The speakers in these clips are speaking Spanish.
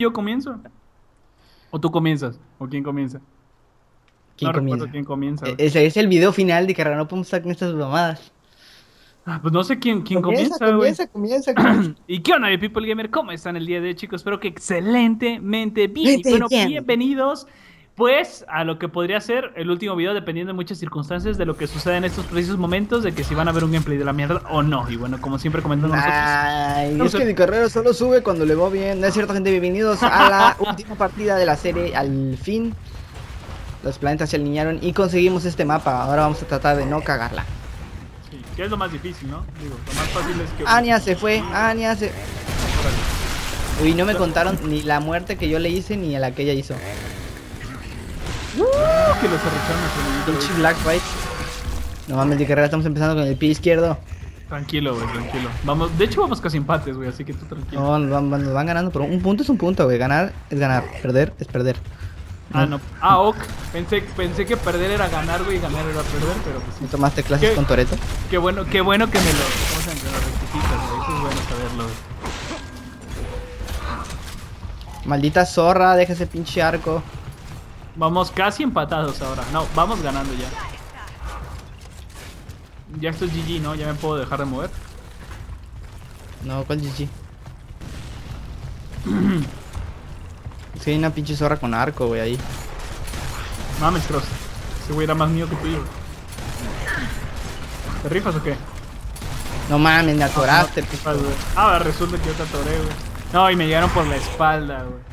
Yo comienzo. ¿O tú comienzas? ¿O quién comienza? ¿Quién no comienza? recuerdo quién comienza. güey. E- Ese es el video final de Carrera, no podemos estar con estas mamadas. Ah, pues no sé quién, quién comienza, güey. comienza, comienza, comienza. ¿Y qué onda, People Gamer? ¿Cómo están el día de hoy, chicos? Espero que excelentemente bien. Y bueno, bien. bienvenidos, pues, a lo que podría ser el último video, dependiendo de muchas circunstancias de lo que sucede en estos precisos momentos, de que si van a ver un gameplay de la mierda o no. Y bueno, como siempre comentando nosotros. Ay, No es que mi carrera solo sube cuando le va bien. No es cierto, gente. Bienvenidos a la última partida de la serie. Al fin, los planetas se alinearon y conseguimos este mapa. Ahora vamos a tratar de no cagarla. Sí, que es lo más difícil, ¿no? Digo, lo más fácil es que. Anya se fue, Anya se. Uy, no me contaron ni la muerte que yo le hice ni a la que ella hizo. Que los arrecharon a su amiguito, Pinche. Black White. No mames, mi carrera estamos empezando con el pie izquierdo. Tranquilo, güey, tranquilo. Vamos, de hecho, vamos casi empates, güey, así que tú tranquilo. No, nos van, nos van ganando, pero un punto es un punto, güey. Ganar es ganar, perder es perder. Ah, no. Ah, ok. Pensé, pensé que perder era ganar, güey, y ganar era perder, pero pues sí. ¿No tomaste clases ¿Qué? con Toreto? Qué bueno, qué bueno que me lo, ¿cómo se llama? Que me lo rectificas, güey. Eso es bueno saberlo, güey. Maldita zorra, deja ese pinche arco. Vamos casi empatados ahora. No, vamos ganando ya. Ya esto es GG, ¿no? Ya me puedo dejar de mover. No, ¿cuál GG? Sí, hay una pinche zorra con arco, güey, ahí. Mames, Cross. Ese güey era más mío que tú. ¿Te rifas o qué? No mames, me atoraste. No rifas, güey. Ah, resulta que yo te atoré, güey. No, y me llegaron por la espalda, güey.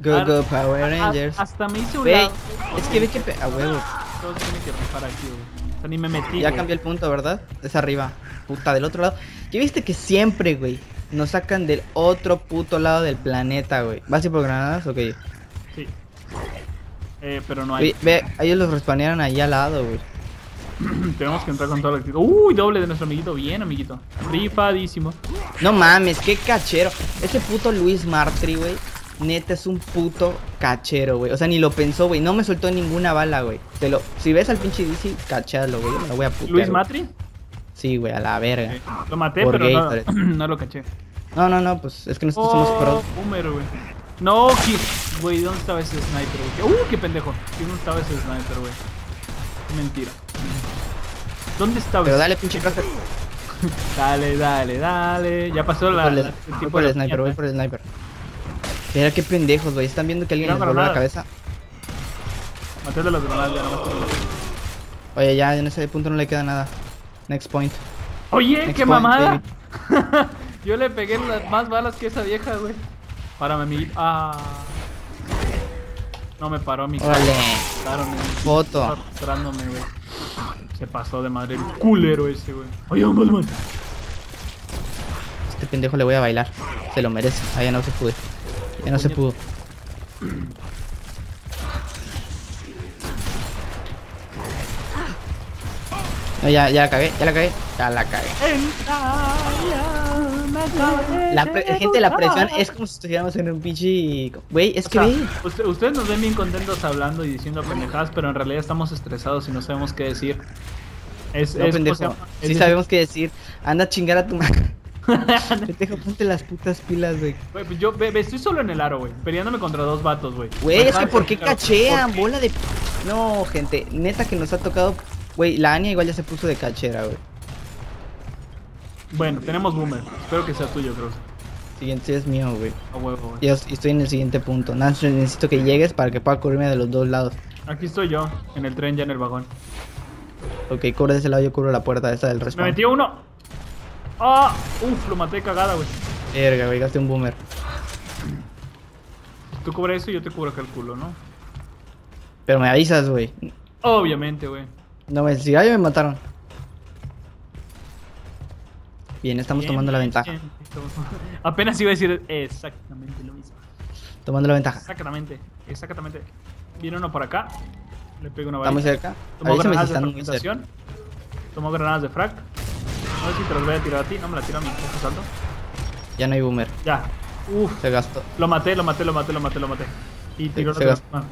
Go, go, Power Rangers. Hasta me hice un lado. es que ve que... pe- A huevo. Todos tienen que aquí, güey. O sea, ni me metí. Ya cambié el punto, ¿verdad? Es arriba. Puta, del otro lado. ¿Ya viste que siempre, güey, nos sacan del otro puto lado del planeta, güey? ¿Vas a ir por granadas? Ok. Sí. Eh, pero no hay. Ve, ellos los respawnearon ahí al lado, güey. Tenemos que entrar con toda la actitud. Uy, doble de nuestro amiguito. Bien, amiguito. Rifadísimo. No mames, qué cachero. Ese puto Luis Martri, güey. Neta es un puto cachero, güey. O sea, ni lo pensó, güey. No me soltó ninguna bala, güey. Te lo... Si ves al pinche DC, cachalo, güey. Yo me lo voy a putear. Luis. Matri. Sí, güey, a la verga. Lo maté, Por pero gay, no, lo caché. No, no, no, pues es que nosotros somos Oh, pros. boomer, güey. No, güey, ¿dónde estaba ese sniper, güey? Uh, qué pendejo. ¿Dónde estaba ese sniper, güey? Mentira. ¿Dónde estaba Pero ese- dale, pinche cracker. Dale, dale, dale. Ya pasó la, Voy por el, voy por el sniper, voy por el sniper. Mira qué pendejos, güey. Están viendo que alguien les voló la cabeza. Maté de las granadas, ya, el- Oye, ya en ese punto no le queda nada. Next point. Oye, Next qué point, mamada. Yo le pegué las más balas que esa vieja, güey. Párame, mi. Ah. No me paró mi. Órale. Foto. Arrastrándome, güey. Se pasó de madre el culero ese, güey. Oye, un. Este pendejo le voy a bailar. Se lo merece. Ya no se pudo. Ya no se pudo. No, ya, ya la cagué, ya la cagué. Ya la cagué. La gente, la presión es como si estuviéramos en un pinche. Güey, es O que sea, ve. usted- ustedes nos ven bien contentos hablando y diciendo pendejadas, pero en realidad estamos estresados y no sabemos qué decir. Es, No, es- pendejo. o sea, Sí es- sabemos qué decir. Anda a chingar a tu madre. Pendejo, ponte las putas pilas, güey. Güey, pues yo ve- ve, estoy solo en el aro, güey. Peleándome contra dos vatos, güey. Güey, es que ¿por qué cachean? ¿por Bola de. No, gente, neta que nos ha tocado. Güey, la Anya igual ya se puso de cachera, güey. Bueno, tenemos boomer. Espero que sea tuyo, creo. Siguiente es mío, güey. A huevo, güey. Yo estoy en el siguiente punto. Nancy, necesito que llegues para que pueda cubrirme de los dos lados. Aquí estoy yo, en el tren, ya en el vagón. Ok, cubre de ese lado, yo cubro la puerta esa del Me respawn. metió uno. ¡Ah! Uf, lo maté cagada, güey. Verga, güey, gasté un boomer. Tú cubres eso y yo te cubro acá el culo, ¿no? Pero me avisas, güey. Obviamente, güey. No me si ay, me mataron. Bien, estamos Bien, tomando la ventaja. bien. Estamos- Apenas iba a decir exactamente lo mismo. Tomando la ventaja. Exactamente, exactamente. Viene uno por acá. Le pego una varita. cerca. Tomó Avísame si granadas de cerca. fragmentación. Tomó granadas de frag. No sé si te las voy a tirar a ti. No me la tiro a mí. Ojo, salto. Ya no hay boomer. Ya. Uf. Se gastó. Lo maté, lo maté, lo maté, lo maté, lo maté. Y tiró se gastó. vez.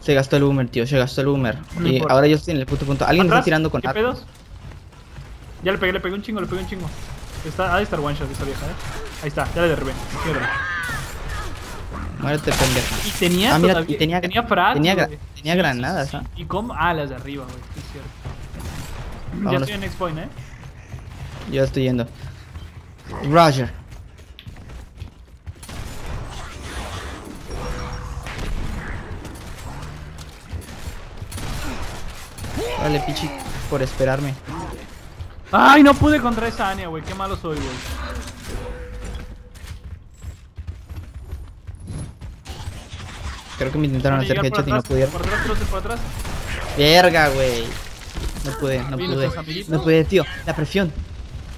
Se gastó el boomer, tío. Se gastó el boomer. No y ahora yo estoy en el puto punto. Alguien está tirando con ¿Qué arco. pedos? Ya le pegué, le pegué un chingo, le pegué un chingo. Está, ha de estar one shot esa vieja, eh. Ahí está, ya le derribé. Mierda. Muérete, pendeja. Y tenía Ah, mira, todavía- y tenía- tenía tenía gra- tenía granadas, sí, ¿ah? Y cómo ah, las de arriba, güey, es cierto. Ya estoy en Next Point, ¿eh? Yo estoy yendo. Roger. Vale, pichi, por esperarme. Ay, no pude contra esa Anya, güey. Qué malo soy, güey. Creo que me intentaron hacer por headshot y no atrás, pudieron. Por atrás, cruce por atrás. Verga, güey. No pude, no pude. No pude, tío. La presión.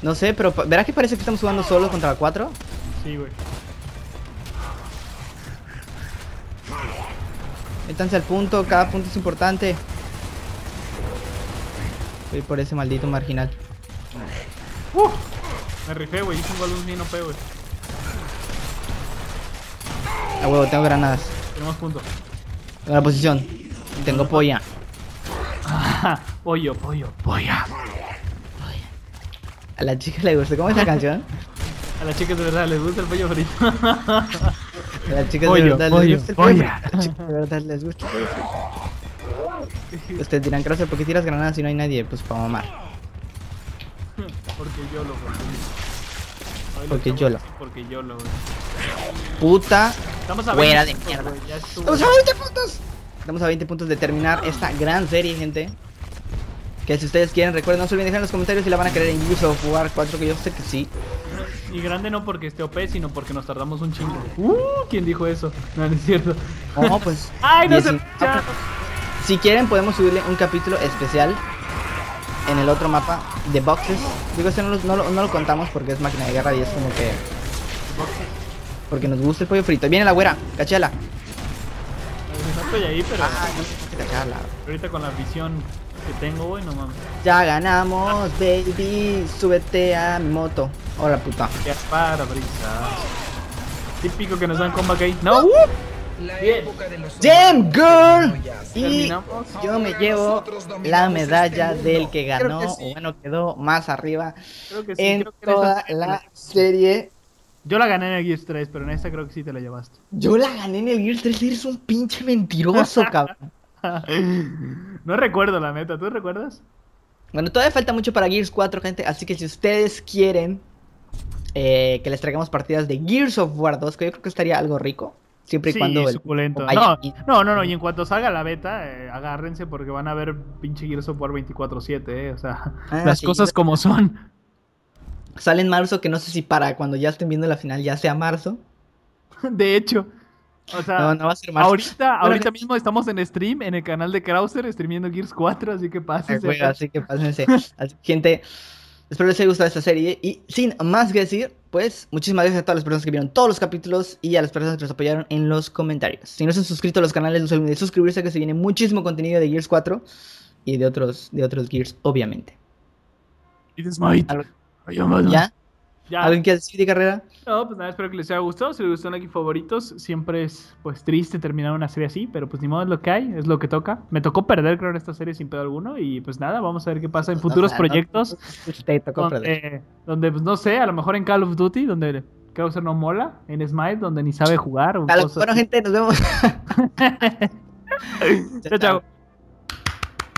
No sé, pero ¿verás que parece que estamos jugando solo contra cuatro? Sí, güey. Métanse al punto, cada punto es importante. Voy por ese maldito marginal. Uh, me rifé, güey. Hice un balón bien OP, güey. A huevo, tengo granadas. Tenemos punto. Tengo la posición. Tengo polla. pollo, pollo, polla. A la chica le gusta. ¿Cómo es la canción? A las chicas de verdad les gusta el pollo frito. A las chicas Pollo, de verdad pollo, les gusta el pollo. polla. A las chicas de verdad les gusta el pollo. frito. Ustedes dirán, Krause, ¿por qué tiras granadas si no hay nadie? Pues para mamar. porque yo lo, lo Porque yo lo. Porque yo lo. Puta. Estamos a Fuera 20 de puntos, mierda. estuvo. Estamos a 20 puntos. Estamos a 20 puntos de terminar esta gran serie, gente. Que si ustedes quieren, recuerden, no se olviden dejar en los comentarios si la van a querer of War 4, que yo sé que sí. Y grande no porque esté OP, sino porque nos tardamos un chingo. Uh, ¿quién dijo eso? No, no es cierto. No, pues. Ay, no se 19. ya. Si quieren, podemos subirle un capítulo especial en el otro mapa de boxes. Digo, este no lo, no lo- no lo contamos porque es máquina de guerra y es como que. Porque nos gusta el pollo frito. Viene la güera, cachala. No estoy ahí, pero Ah, no sé cachala. ahorita con la visión que tengo, güey, no mames. Ya ganamos, baby. Súbete a mi moto. Hola, puta. Ya para brisa. Típico que nos dan comeback ahí. ¡No! uh, La Bien. época de los Damn girl. Y Terminamos. yo me llevo la medalla del que ganó, que sí. o bueno, quedó más arriba Creo que sí. en creo que toda la serie. Yo la gané en el Gears 3, pero en esta creo que sí te la llevaste. Yo la gané en el Gears 3, eres un pinche mentiroso, cabrón. no recuerdo la neta, ¿tú recuerdas? Bueno, todavía falta mucho para Gears 4, gente, así que si ustedes quieren eh, que les traigamos partidas de Gears of War 2, que yo creo que estaría algo rico, siempre y Sí, cuando... el- suculento. vaya No, no, no, no, y en cuanto salga la beta, eh, agárrense porque van a ver pinche Gears of War 24-7, eh, o sea, Ah, las sí. cosas como son. Sale en marzo, que no sé si para cuando ya estén viendo la final ya sea marzo. De hecho, o sea, No, no va a ser marzo. ahorita, Bueno, ahorita mismo estamos en stream en el canal de Krauser, streamiendo Gears 4, así que pásense. güey, así que pásense. Así gente, espero les haya gustado esta serie. Y sin más que decir, pues muchísimas gracias a todas las personas que vieron todos los capítulos y a las personas que nos apoyaron en los comentarios. Si no se han suscrito a los canales, no se olviden de suscribirse, que se viene muchísimo contenido de Gears 4 y de otros, de otros Gears, obviamente. Adam. ¿Ya? Ya. ¿Alguien quiere decir de carrera? No, pues nada, espero que les haya gustado. Si les gustó y favoritos, siempre es pues triste terminar una serie así, pero pues ni modo es lo que hay, es lo que toca. Me tocó perder, creo, en esta serie sin pedo alguno. Y pues nada, vamos a ver qué pasa en futuros no- proyectos. Te tocó perder. donde, donde, pues no sé, a lo mejor en Call of Duty, donde Krauser no mola, en Smite, donde ni sabe jugar. o Bueno, así. gente, nos vemos. chao, chao.